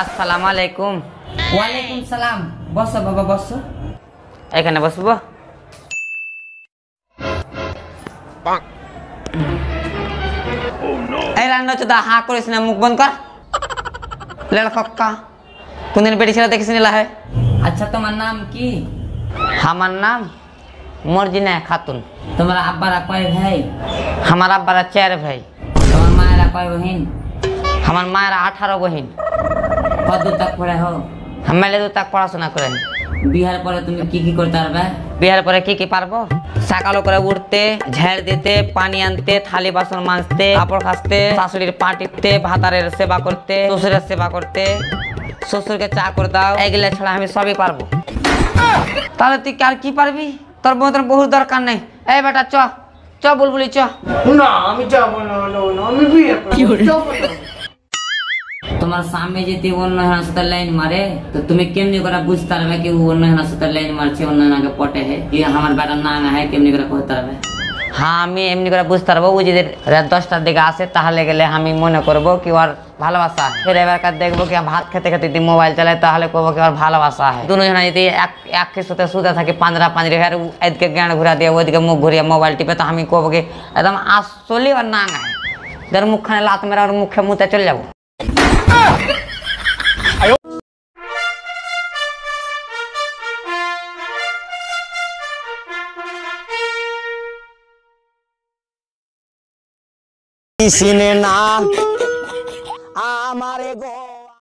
আসসালামু আলাইকুম ওয়ালাইকুম সালাম বসো বাবা বসো এখানে বসবো এই রান্না হচ্ছে দা হা করিস না মুখ বন্ধ কর লেল কক্কা কোনদিন বেটি ছেলে দেখিস নিলা হয় আচ্ছা তোমার নাম কি আমার নাম মর্জিনা খাতুন তোমার আব্বারা কয় ভাই আমার আব্বারা চার ভাই তোমার মায়েরা কয় বহিন আমার মায়ের আঠারো বহিন কত তক পড়ে হো মেলে তো তাক পড়াশোনা করেন। বিহার পরে তুমি কি কি করতে পারবে? বিয়ের পরে কি কি পারব? সকালে করে উঠতে ঝেড় দিতে পানি আনতে থালি বাসন মাজতে কাপড় খাসতে শাশুড়ির পা টিপতে ভাতারের সেবা করতে শ্বশুরের সেবা করতে। শ্বশুরকে চা করে দাও এগুলা ছাড়া আমি সবই পারব। তাহলে তুই আর কি পারবি? তোর মতন বহু দরকার নেই। এই বেটা চ। চ বুলবুলি চ। না আমি যাব না আমি বিয়ে। তোমার স্বামী যদি অন্য হেনার সাথে লাইন মারে তো তুমি কেমনি করে বুঝতে পারবে কি ও অন্য হেনার সাথে লাইন মারছে অন্য হেনাকে পটে হে কি আমার বেটা না না হয় কেমনি করে করতে পারবে হ্যাঁ আমি এমনি করে বুঝতে পারবো ও যদি রাত দশটার দিকে আসে তাহলে গেলে আমি মনে করবো কি ওর ভালোবাসা ফের এবার কার দেখবো কি ভাত খেতে খেতে যদি মোবাইল চালায় তাহলে করবো কি ওর ভালোবাসা হয় দুজন যদি এক এক সাথে শুতে থাকি পাঁচরা পাঁচরি আর এদিকে জ্ঞান ঘুরা দিয়ে ওইদিকে মুখ ঘুরিয়ে মোবাইল টিপে তো আমি করবো কি একদম আসলি আর না না ধর মুখখানে লাত মেরা ওর মুখে মুতে চলে যাবো সিনে না আমারে গো